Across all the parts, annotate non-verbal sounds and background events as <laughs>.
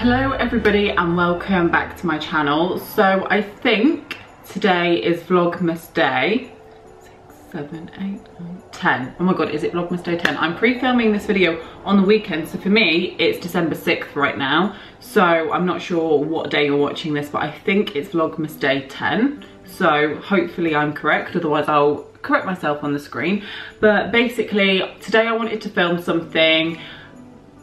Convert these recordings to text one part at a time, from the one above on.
Hello everybody and welcome back to my channel. So I think today is Vlogmas Day. Six, seven, eight, nine, 10. Oh my god, is it Vlogmas Day 10? I'm pre-filming this video on the weekend, so for me, it's December 6th right now. So I'm not sure what day you're watching this, but I think it's Vlogmas Day 10. So hopefully I'm correct, otherwise I'll correct myself on the screen. But basically, today I wanted to film something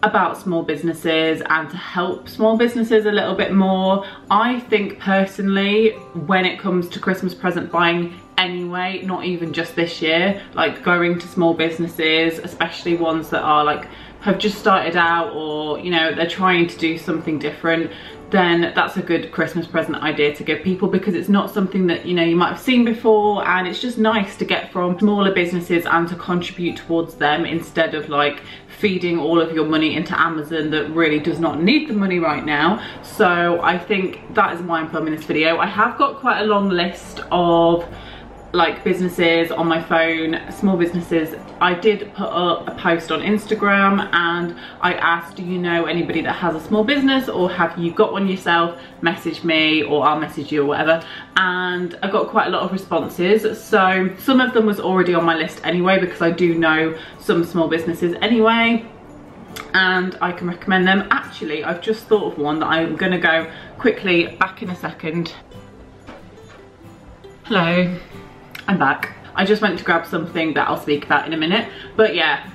about small businesses and to help small businesses a little bit more. I think personally, when it comes to Christmas present buying anyway, not even just this year, like going to small businesses, especially ones that are like, have just started out or, you know, they're trying to do something different, then that's a good Christmas present idea to give people because it's not something that, you know, you might have seen before and it's just nice to get from smaller businesses and to contribute towards them instead of like feeding all of your money into Amazon that really does not need the money right now. So I think that is why I'm filming this video. I have got quite a long list of like businesses on my phone, small businesses. I did put up a post on Instagram and I asked, do you know anybody that has a small business or have you got one yourself? Message me or I'll message you or whatever. And I got quite a lot of responses. So some of them was already on my list anyway because I do know some small businesses anyway and I can recommend them. Actually, I've just thought of one that I'm gonna go quickly back in a second. Hello. I'm back. I just went to grab something that I'll speak about in a minute. But yeah,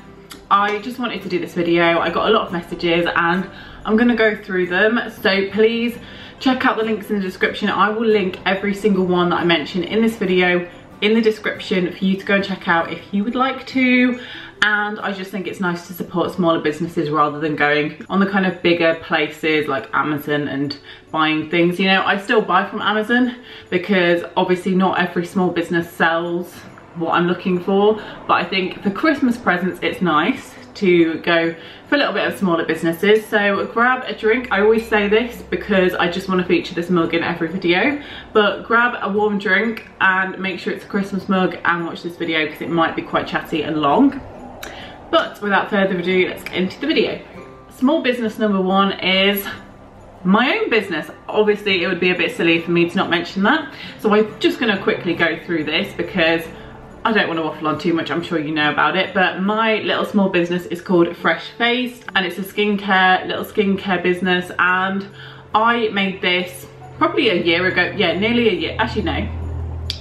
I just wanted to do this video. I got a lot of messages and I'm gonna go through them. So please check out the links in the description. I will link every single one that I mentioned in this video in the description for you to go and check out if you would like to and I just think it's nice to support smaller businesses rather than going on the kind of bigger places like Amazon and buying things. You know, I still buy from Amazon because obviously not every small business sells what I'm looking for, but I think for Christmas presents it's nice to go for a little bit of smaller businesses. So grab a drink. I always say this because I just want to feature this mug in every video. But grab a warm drink and make sure it's a Christmas mug and watch this video because it might be quite chatty and long. But without further ado, let's get into the video. Small business number one is my own business. Obviously, it would be a bit silly for me to not mention that. So I'm just gonna quickly go through this because I don't want to waffle on too much, I'm sure you know about it, but my little small business is called Fresh Face and it's a skincare, little skincare business and I made this probably a year ago, yeah, nearly a year, actually no,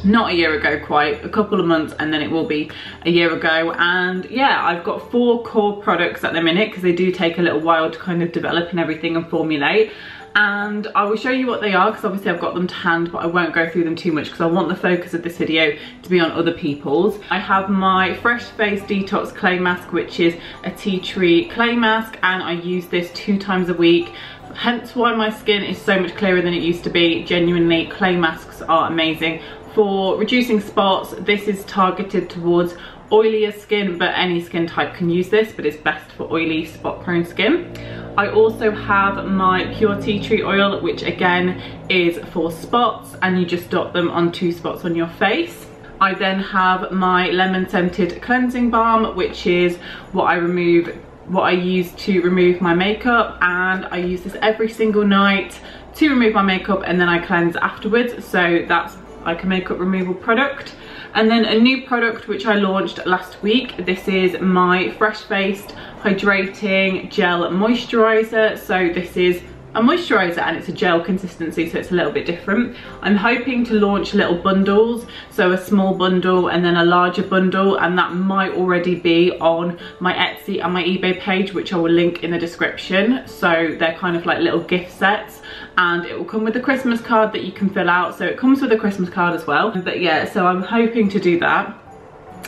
not a year ago quite a couple of months and then it will be a year ago and yeah I've got four core products at the minute because they do take a little while to kind of develop and everything and formulate and I will show you what they are because obviously I've got them to hand but I won't go through them too much because I want the focus of this video to be on other people's. I have my Fresh Face Detox Clay Mask which is a tea tree clay mask and I use this two times a week hence why my skin is so much clearer than it used to be. Genuinely clay masks are amazing for reducing spots this is targeted towards oilier skin but any skin type can use this but it's best for oily spot prone skin. I also have my pure tea tree oil which again is for spots and you just dot them on two spots on your face. I then have my lemon scented cleansing balm which is what I remove what I use to remove my makeup and I use this every single night to remove my makeup and then I cleanse afterwards. So that's like a makeup removal product. And then a new product which I launched last week. This is my fresh faced hydrating gel moisturizer. So this is a moisturizer and it's a gel consistency so it's a little bit different. I'm hoping to launch little bundles so a small bundle and then a larger bundle and that might already be on my etsy and my ebay page which i will link in the description. So they're kind of like little gift sets and it will come with a christmas card that you can fill out so it comes with a christmas card as well but yeah so i'm hoping to do that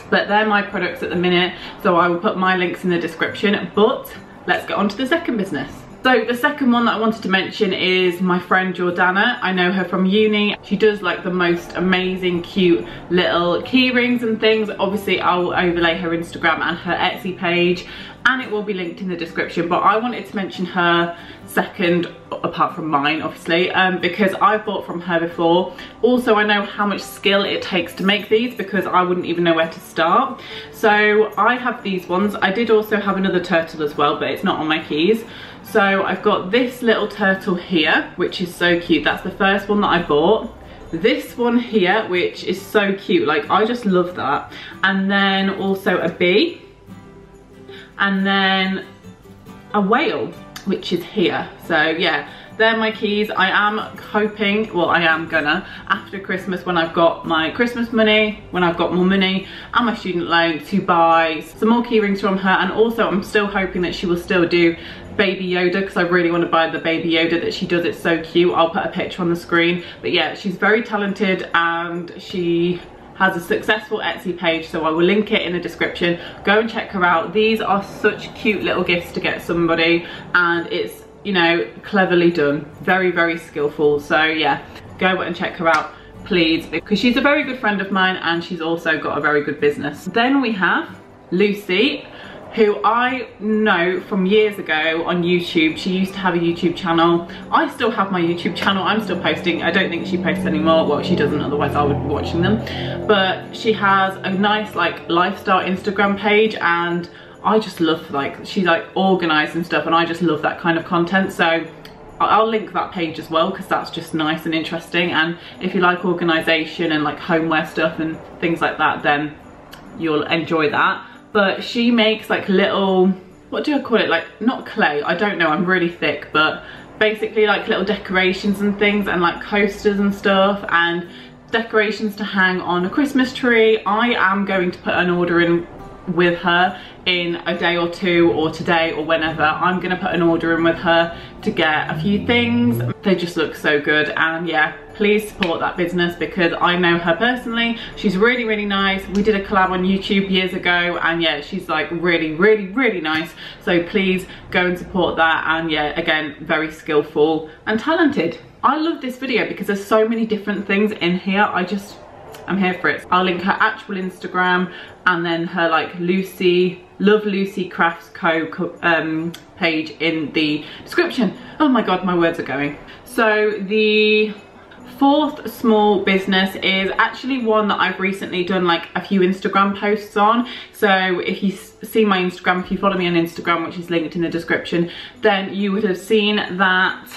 but they're my products at the minute so i will put my links in the description but let's get on to the second business so the second one that I wanted to mention is my friend Jordanna. I know her from uni. She does like the most amazing, cute little key rings and things. Obviously, I'll overlay her Instagram and her Etsy page and it will be linked in the description but I wanted to mention her second apart from mine obviously um, because I've bought from her before. Also I know how much skill it takes to make these because I wouldn't even know where to start. So I have these ones. I did also have another turtle as well but it's not on my keys. So I've got this little turtle here which is so cute. That's the first one that I bought. This one here which is so cute. Like I just love that. And then also a bee and then a whale which is here. So yeah they're my keys. I am hoping well i am gonna after christmas when i've got my christmas money when i've got more money and my student loan to buy some more key rings from her. And also i'm still hoping that she will still do baby yoda because i really want to buy the baby yoda that she does. It's so cute. I'll put a picture on the screen. But yeah she's very talented and she has a successful Etsy page so I will link it in the description. Go and check her out. These are such cute little gifts to get somebody and it's you know cleverly done. Very very skillful. So yeah go and check her out please because she's a very good friend of mine and she's also got a very good business. Then we have Lucy who I know from years ago on YouTube. She used to have a YouTube channel. I still have my YouTube channel. I'm still posting. I don't think she posts anymore. Well, she doesn't, otherwise I would be watching them. But she has a nice like lifestyle Instagram page and I just love like, she's like organized and stuff and I just love that kind of content. So I'll link that page as well because that's just nice and interesting and if you like organisation and like homeware stuff and things like that then you'll enjoy that but she makes like little, what do I call it? Like not clay, I don't know, I'm really thick, but basically like little decorations and things and like coasters and stuff and decorations to hang on a Christmas tree. I am going to put an order in with her in a day or two or today or whenever I'm gonna put an order in with her to get a few things. They just look so good. And yeah please support that business because I know her personally. She's really really nice. We did a collab on YouTube years ago and yeah she's like really really really nice. So please go and support that. And yeah again very skillful and talented. I love this video because there's so many different things in here. I just I'm here for it. I'll link her actual Instagram and then her like Lucy, Love Lucy Crafts Co. Um, page in the description. Oh my God, my words are going. So the fourth small business is actually one that I've recently done like a few Instagram posts on. So if you see my Instagram, if you follow me on Instagram, which is linked in the description, then you would have seen that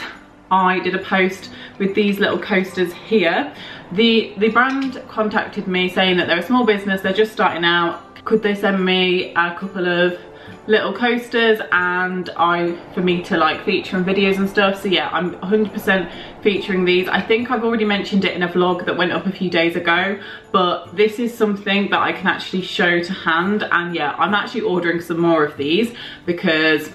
I did a post with these little coasters here. The, the brand contacted me saying that they're a small business, they're just starting out. Could they send me a couple of little coasters and I for me to like feature in videos and stuff? So yeah I'm 100% featuring these. I think I've already mentioned it in a vlog that went up a few days ago but this is something that I can actually show to hand. And yeah I'm actually ordering some more of these because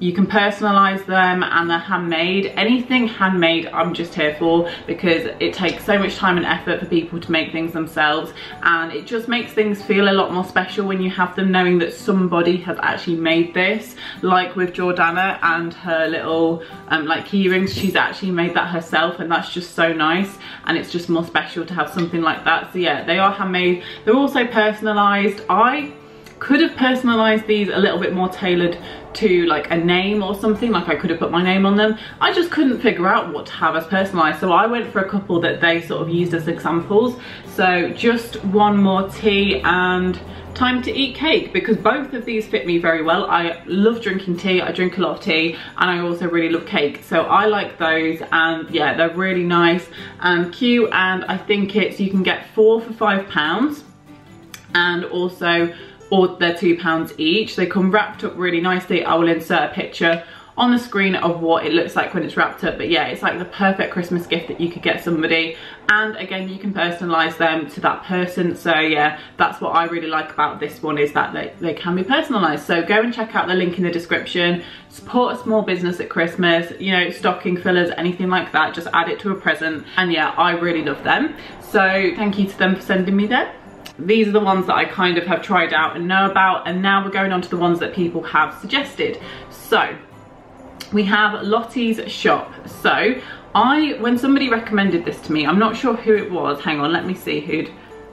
you can personalize them and they're handmade. Anything handmade i'm just here for because it takes so much time and effort for people to make things themselves. And it just makes things feel a lot more special when you have them knowing that somebody has actually made this like with jordanna and her little um, like key rings. She's actually made that herself and that's just so nice. And it's just more special to have something like that. So yeah they are handmade. They're also personalized. I could have personalized these a little bit more tailored to like a name or something like I could have put my name on them. I just couldn't figure out what to have as personalized so I went for a couple that they sort of used as examples. So just one more tea and time to eat cake because both of these fit me very well. I love drinking tea I drink a lot of tea and I also really love cake. So I like those and yeah they're really nice and cute and I think it's you can get four for five pounds. And also or they're two pounds each. They come wrapped up really nicely. I will insert a picture on the screen of what it looks like when it's wrapped up. But yeah it's like the perfect christmas gift that you could get somebody. And again you can personalize them to that person. So yeah that's what i really like about this one is that they, they can be personalized. So go and check out the link in the description. Support a small business at christmas you know stocking fillers anything like that. Just add it to a present. And yeah i really love them. So thank you to them for sending me that these are the ones that I kind of have tried out and know about and now we're going on to the ones that people have suggested. So we have Lottie's shop. So I, when somebody recommended this to me, I'm not sure who it was, hang on, let me see who'd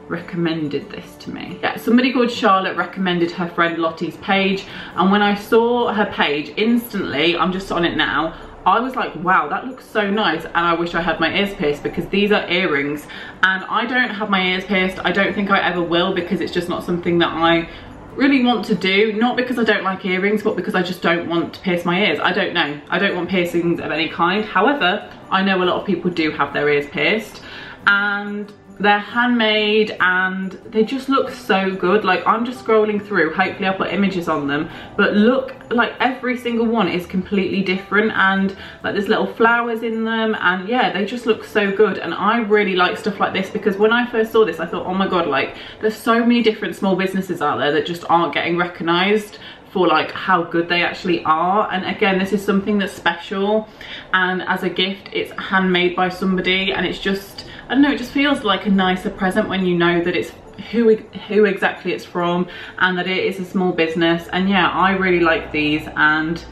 recommended this to me. Yeah, somebody called Charlotte recommended her friend Lottie's page and when I saw her page instantly, I'm just on it now, I was like, wow, that looks so nice. And I wish I had my ears pierced because these are earrings. And I don't have my ears pierced. I don't think I ever will because it's just not something that I really want to do. Not because I don't like earrings, but because I just don't want to pierce my ears. I don't know. I don't want piercings of any kind. However, I know a lot of people do have their ears pierced. And they're handmade and they just look so good. Like i'm just scrolling through. Hopefully i'll put images on them. But look like every single one is completely different and like there's little flowers in them and yeah they just look so good. And i really like stuff like this because when i first saw this i thought oh my god like there's so many different small businesses out there that just aren't getting recognized for like how good they actually are. And again this is something that's special. And as a gift it's handmade by somebody and it's just I don't know, it just feels like a nicer present when you know that it's who who exactly it's from and that it is a small business and yeah I really like these and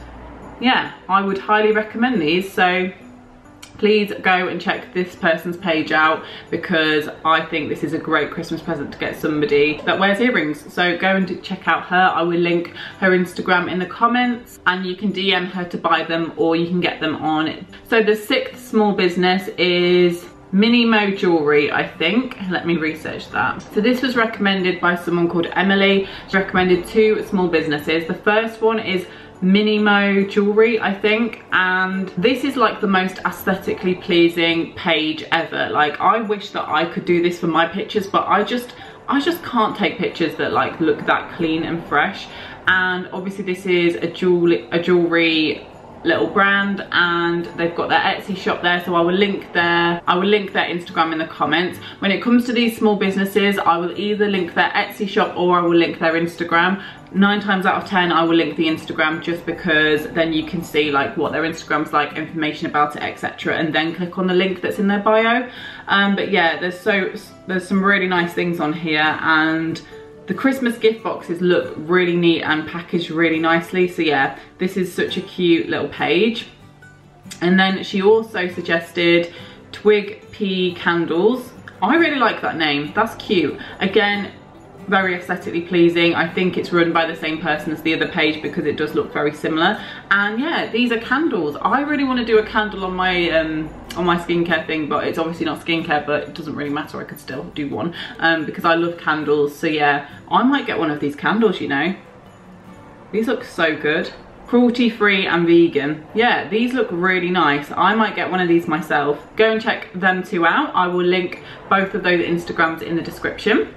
yeah I would highly recommend these so please go and check this person's page out because I think this is a great Christmas present to get somebody that wears earrings. So go and check out her. I will link her Instagram in the comments and you can DM her to buy them or you can get them on. So the sixth small business is Minimo Jewelry, I think. Let me research that. So this was recommended by someone called Emily. She recommended two small businesses. The first one is Minimo Jewelry, I think. And this is like the most aesthetically pleasing page ever. Like I wish that I could do this for my pictures, but I just, I just can't take pictures that like look that clean and fresh. And obviously this is a jewelry, a jewelry little brand and they've got their Etsy shop there. So I will link their I will link their Instagram in the comments. When it comes to these small businesses I will either link their Etsy shop or I will link their Instagram. Nine times out of ten I will link the Instagram just because then you can see like what their Instagram's like information about it etc and then click on the link that's in their bio. Um, but yeah there's so there's some really nice things on here and the Christmas gift boxes look really neat and packaged really nicely. So yeah, this is such a cute little page. And then she also suggested Twig Pea Candles. I really like that name, that's cute. Again, very aesthetically pleasing. I think it's run by the same person as the other page because it does look very similar. And yeah, these are candles. I really want to do a candle on my um, on my skincare thing, but it's obviously not skincare, but it doesn't really matter. I could still do one um, because I love candles. So yeah, I might get one of these candles, you know. These look so good cruelty free and vegan yeah these look really nice i might get one of these myself go and check them two out i will link both of those instagrams in the description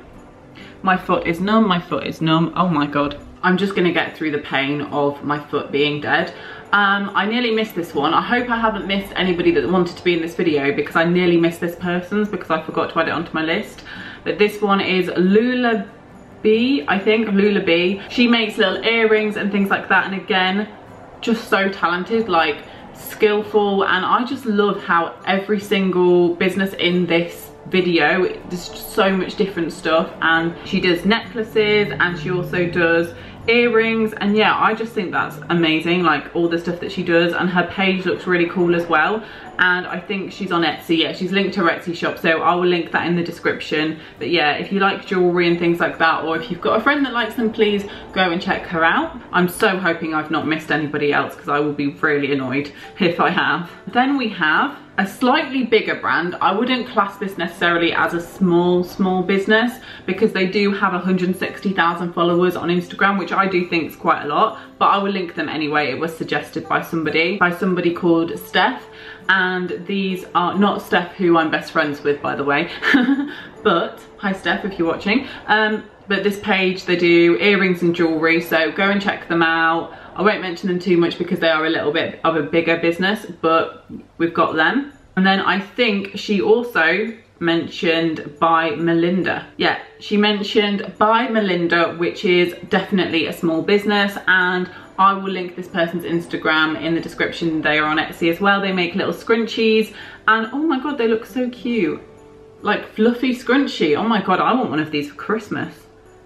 my foot is numb, my foot is numb. Oh my God. I'm just gonna get through the pain of my foot being dead. Um, I nearly missed this one. I hope I haven't missed anybody that wanted to be in this video because I nearly missed this person's because I forgot to add it onto my list. But this one is Loola Bea, I think, Loola Bea. She makes little earrings and things like that. And again, just so talented, like skillful. And I just love how every single business in this video. There's so much different stuff and she does necklaces and she also does earrings and yeah I just think that's amazing like all the stuff that she does and her page looks really cool as well and I think she's on Etsy yeah she's linked to her Etsy shop so I will link that in the description but yeah if you like jewelry and things like that or if you've got a friend that likes them please go and check her out. I'm so hoping I've not missed anybody else because I will be really annoyed if I have. Then we have a slightly bigger brand. I wouldn't class this necessarily as a small, small business because they do have 160,000 followers on Instagram, which I do think is quite a lot, but I will link them anyway. It was suggested by somebody, by somebody called Steph. And these are not Steph, who I'm best friends with, by the way, <laughs> but hi Steph, if you're watching. Um, but this page, they do earrings and jewelry, so go and check them out. I won't mention them too much because they are a little bit of a bigger business, but we've got them. And then I think she also mentioned by Melinda. Yeah, she mentioned by Melinda, which is definitely a small business and I will link this person's Instagram in the description. They are on Etsy as well. They make little scrunchies and oh my God, they look so cute. Like fluffy scrunchie. Oh my God, I want one of these for Christmas.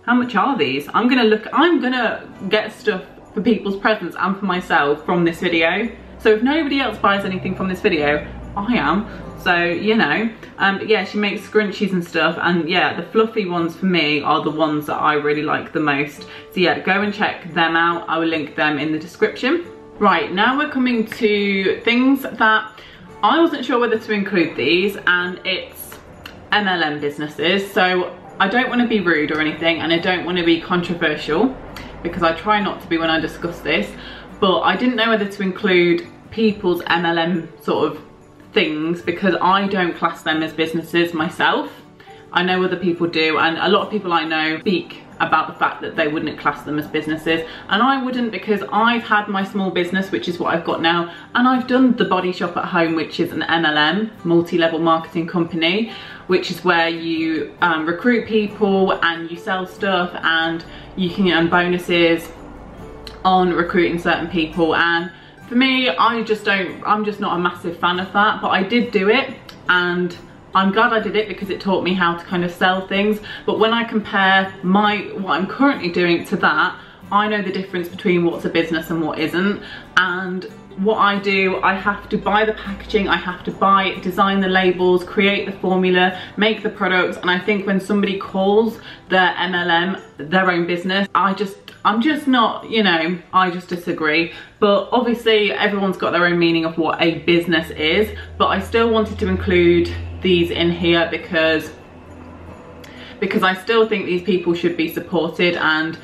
How much are these? I'm gonna look, I'm gonna get stuff for people's presents and for myself from this video. So if nobody else buys anything from this video, I am. So, you know, um, yeah, she makes scrunchies and stuff. And yeah, the fluffy ones for me are the ones that I really like the most. So yeah, go and check them out. I will link them in the description. Right, now we're coming to things that I wasn't sure whether to include these and it's MLM businesses. So I don't want to be rude or anything and I don't want to be controversial because I try not to be when I discuss this. But I didn't know whether to include people's MLM sort of things because I don't class them as businesses myself. I know other people do and a lot of people I know speak about the fact that they wouldn't class them as businesses. And I wouldn't because I've had my small business which is what I've got now and I've done the body shop at home which is an MLM multi-level marketing company which is where you um, recruit people and you sell stuff and you can earn bonuses on recruiting certain people. And for me, I just don't, I'm just not a massive fan of that, but I did do it and I'm glad I did it because it taught me how to kind of sell things. But when I compare my, what I'm currently doing to that, I know the difference between what's a business and what isn't. And what I do, I have to buy the packaging, I have to buy, design the labels, create the formula, make the products. And I think when somebody calls their MLM their own business, I just I'm just not, you know, I just disagree. But obviously everyone's got their own meaning of what a business is. But I still wanted to include these in here because because I still think these people should be supported and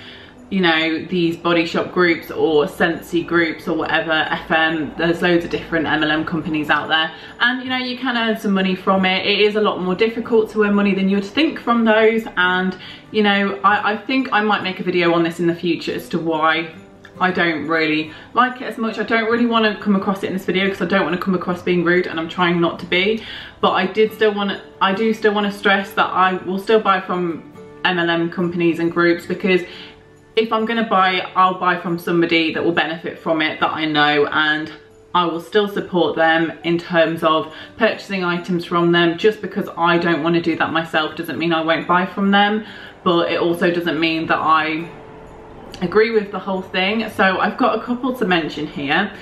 you know, these body shop groups or Scentsy groups or whatever, FM, there's loads of different MLM companies out there. And, you know, you can earn some money from it. It is a lot more difficult to earn money than you would think from those. And, you know, I, I think I might make a video on this in the future as to why I don't really like it as much. I don't really want to come across it in this video because I don't want to come across being rude and I'm trying not to be. But I did still want to, I do still want to stress that I will still buy from MLM companies and groups because if I'm gonna buy, I'll buy from somebody that will benefit from it that I know and I will still support them in terms of purchasing items from them just because I don't want to do that myself doesn't mean I won't buy from them but it also doesn't mean that I agree with the whole thing. So I've got a couple to mention here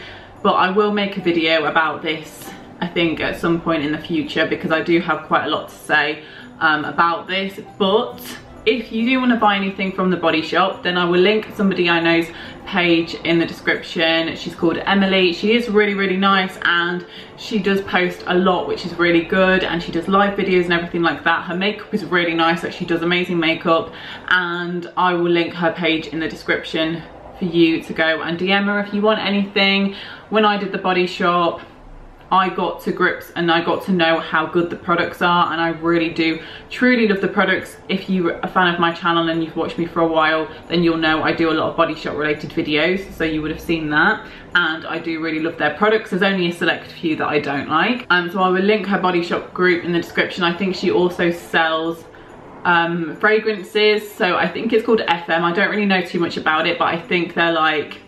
but I will make a video about this I think at some point in the future because I do have quite a lot to say um, about this. But if you do want to buy anything from the body shop then I will link somebody I know's page in the description. She's called Emily. She is really really nice and she does post a lot which is really good and she does live videos and everything like that. Her makeup is really nice like she does amazing makeup and I will link her page in the description for you to go and DM her if you want anything. When I did the body shop I got to grips and I got to know how good the products are and I really do truly love the products. If you're a fan of my channel and you've watched me for a while then you'll know I do a lot of body shop related videos so you would have seen that and I do really love their products. There's only a select few that I don't like. Um, so I will link her body shop group in the description. I think she also sells um, fragrances so I think it's called FM. I don't really know too much about it but I think they're like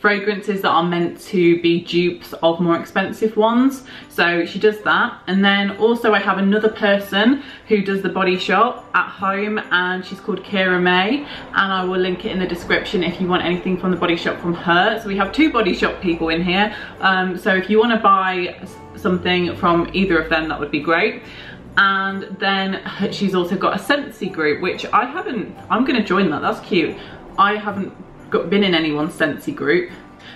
fragrances that are meant to be dupes of more expensive ones. So she does that. And then also I have another person who does the body shop at home and she's called Keira May and I will link it in the description if you want anything from the body shop from her. So we have two body shop people in here. Um, so if you want to buy something from either of them that would be great. And then she's also got a Scentsy group which I haven't I'm gonna join that that's cute. I haven't been in anyone's Scentsy group.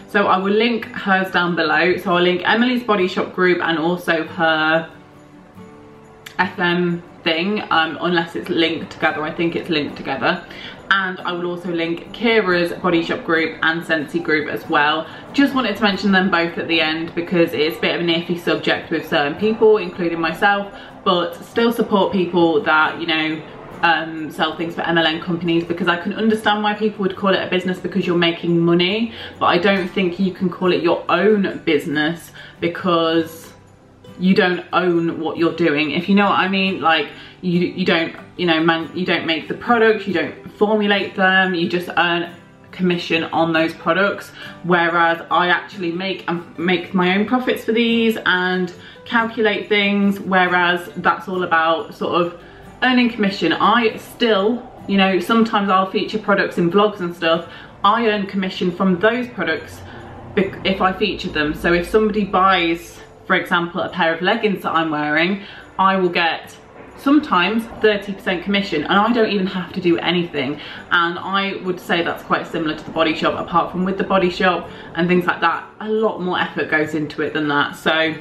So I will link hers down below. So I'll link Emily's Body Shop group and also her FM thing, um, unless it's linked together. I think it's linked together. And I will also link Keira's Body Shop group and Scentsy group as well. Just wanted to mention them both at the end because it's a bit of an iffy subject with certain people, including myself, but still support people that, you know, um, sell things for MLM companies because I can understand why people would call it a business because you're making money but I don't think you can call it your own business because you don't own what you're doing. If you know what I mean like you you don't you know man you don't make the products you don't formulate them you just earn commission on those products. Whereas I actually make and make my own profits for these and calculate things whereas that's all about sort of earning commission. I still, you know, sometimes I'll feature products in vlogs and stuff. I earn commission from those products if I feature them. So if somebody buys, for example, a pair of leggings that I'm wearing, I will get sometimes 30% commission and I don't even have to do anything and I would say that's quite similar to the body shop apart from with the body shop and things like that a lot more effort goes into it than that so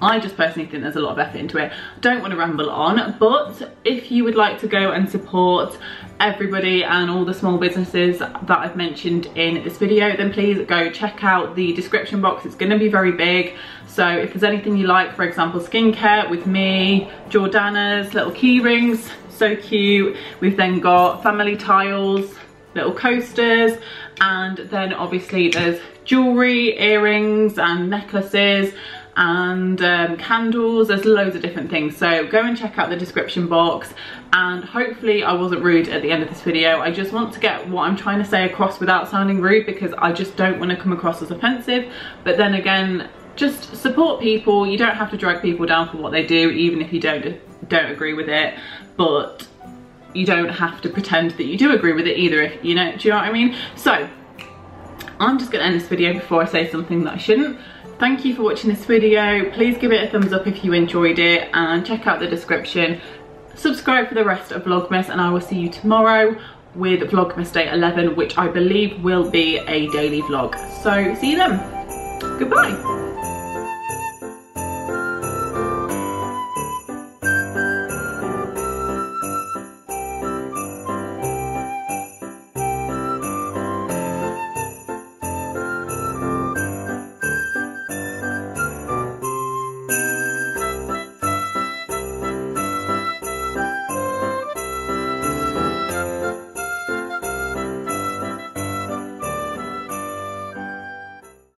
I just personally think there's a lot of effort into it. don't want to ramble on, but if you would like to go and support everybody and all the small businesses that I've mentioned in this video, then please go check out the description box. It's going to be very big. So if there's anything you like, for example, skincare with me, Jordanna's little key rings, so cute. We've then got family tiles, little coasters, and then obviously there's jewelry, earrings and necklaces and um, candles there's loads of different things. So go and check out the description box and hopefully I wasn't rude at the end of this video. I just want to get what I'm trying to say across without sounding rude because I just don't want to come across as offensive. But then again just support people. You don't have to drag people down for what they do even if you don't don't agree with it. But you don't have to pretend that you do agree with it either if you know do you know what I mean? So I'm just gonna end this video before I say something that I shouldn't thank you for watching this video. Please give it a thumbs up if you enjoyed it and check out the description. Subscribe for the rest of vlogmas and i will see you tomorrow with vlogmas day 11 which i believe will be a daily vlog. So see you then. Goodbye